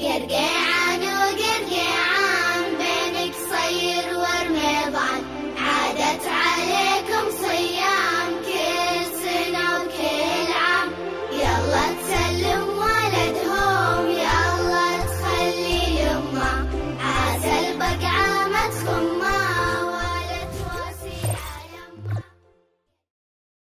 Perguer.